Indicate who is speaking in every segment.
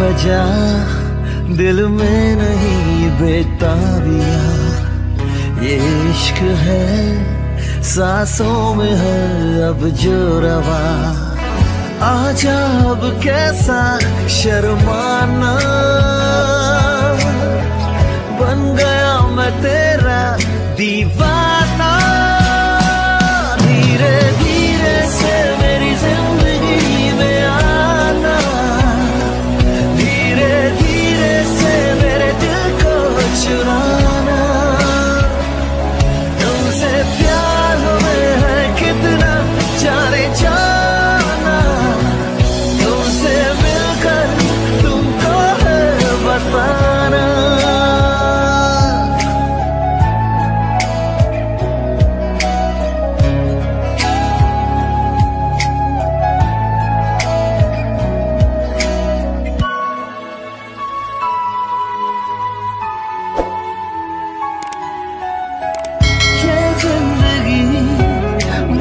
Speaker 1: वजह दिल में नहीं बेताबिया। ये इश्क है, सांसों में है अब जो रवा। आजा अब कैसा शर्माना। बन गया मैं तेरा दीवाना।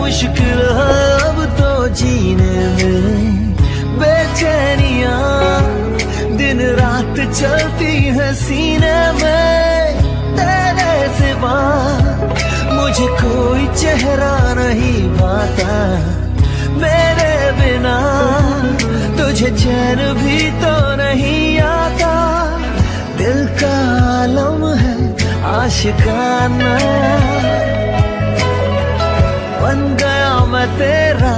Speaker 1: मुश्किल है अब तो जीने में। बेचैनिया दिन रात चलती है सीने में। तेरे सिवा मुझे कोई चेहरा नहीं भाता मेरे बिना तुझे चैन भी तो नहीं आता। दिल का आलम है आशिकाना। बन गया मैं तेरा।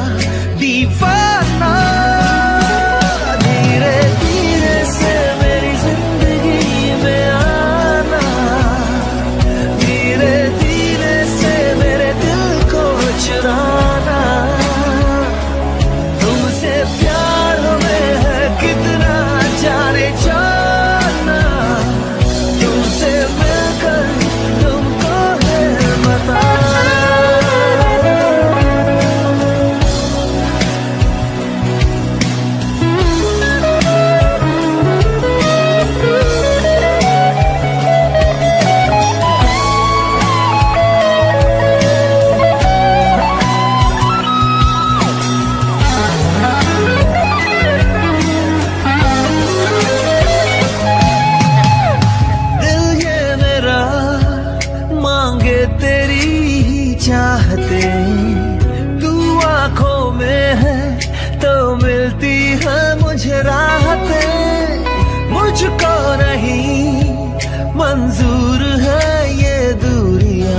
Speaker 1: मंजूर है ये दूरिया।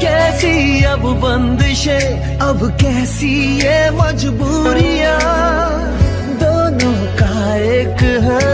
Speaker 1: कैसी अब बंदिशे, अब कैसी ये मजबूरिया। दोनों का एक है।